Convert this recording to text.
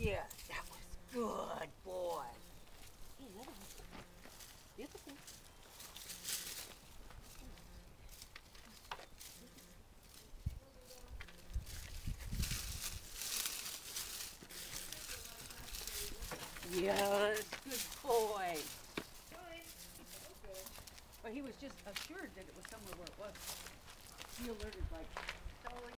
Yeah, that was good, boy. Beautiful. Yes, good boy. But he was just assured that it was somewhere where it was. He alerted like.